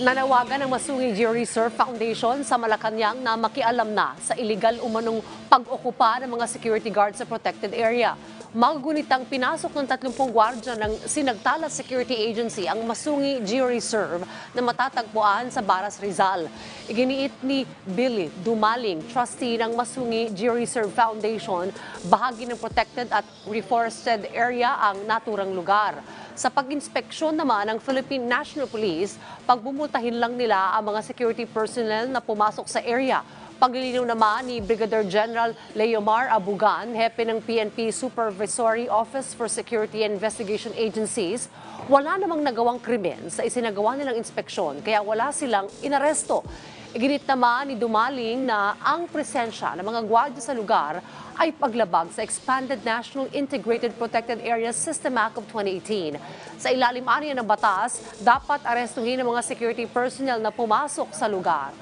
Nanawagan ng Masungi Geo-Reserve Foundation sa Malacanang na makialam na sa illegal umanong pag-okupa ng mga security guards sa protected area. Magunitang pinasok ng 30 gwardya ng Sinagtala Security Agency ang Masungi Geo-Reserve na matatagpuan sa Baras Rizal. Iginiit ni Billy Dumaling, trustee ng Masungi Geo-Reserve Foundation, bahagi ng protected at reforested area ang naturang lugar. Sa pag-inspeksyon naman ng Philippine National Police, pagbumutahin lang nila ang mga security personnel na pumasok sa area. Paglilinaw naman ni Brigadier General Leomar Abugan, hepe ng PNP Supervisory Office for Security and Investigation Agencies, wala namang nagawang krimen sa isinagawa nilang inspeksyon kaya wala silang inaresto. Iginit naman ni Dumaling na ang presensya ng mga gwardiya sa lugar ay paglabag sa Expanded National Integrated Protected Areas System Act of 2018. Sa ilalim aniya ng batas, dapat arestuhin ang mga security personnel na pumasok sa lugar.